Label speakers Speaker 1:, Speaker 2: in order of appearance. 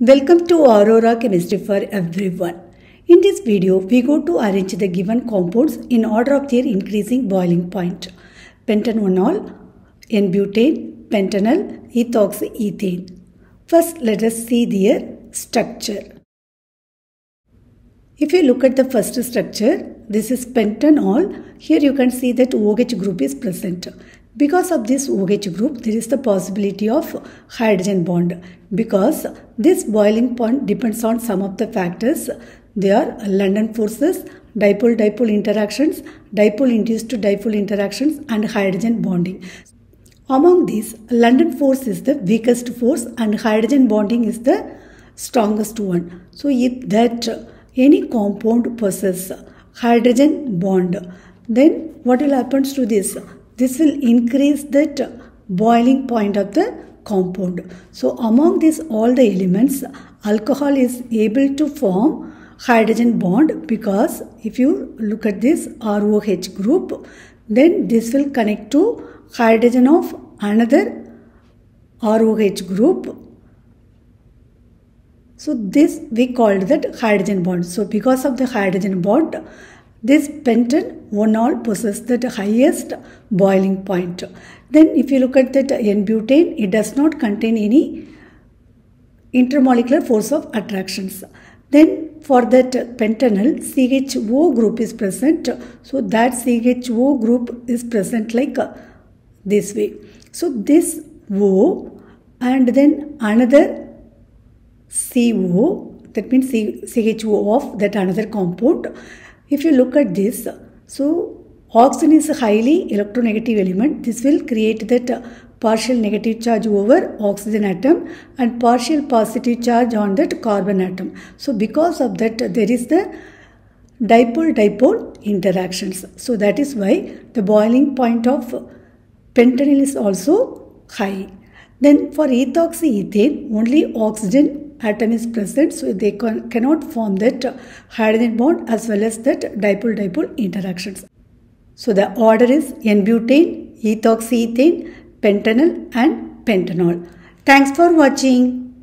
Speaker 1: Welcome to Aurora Chemistry for everyone. In this video, we go to arrange the given compounds in order of their increasing boiling point. Pentan-1-ol, N-butane, pentanal, ethoxyethane. First, let us see their structure. If you look at the first structure, this is pentanol. Here you can see that OH group is present. Because of this OH group, there is the possibility of hydrogen bond. Because this boiling point depends on some of the factors. They are London forces, dipole-dipole interactions, dipole-induced dipole interactions and hydrogen bonding. Among these, London force is the weakest force and hydrogen bonding is the strongest one. So if that any compound possesses hydrogen bond, then what will happen to this? This will increase that boiling point of the compound. So among these all the elements, alcohol is able to form hydrogen bond because if you look at this ROH group, then this will connect to hydrogen of another ROH group. So this we called that hydrogen bond. So because of the hydrogen bond, this pentanol possesses the highest boiling point. Then if you look at that N-butane, it does not contain any intermolecular force of attractions. Then for that pentanal, CHO group is present. So that CHO group is present like uh, this way. So this O and then another CO that means CHO of that another compound if you look at this, so oxygen is a highly electronegative element. This will create that uh, partial negative charge over oxygen atom and partial positive charge on that carbon atom. So because of that there is the dipole-dipole interactions. So that is why the boiling point of pentanal is also high. Then for ethoxyethane only oxygen atom is present so they can, cannot form that hydrogen bond as well as that dipole-dipole interactions. So the order is N-butane, ethoxyethane, pentanal and pentanol. Thanks for watching.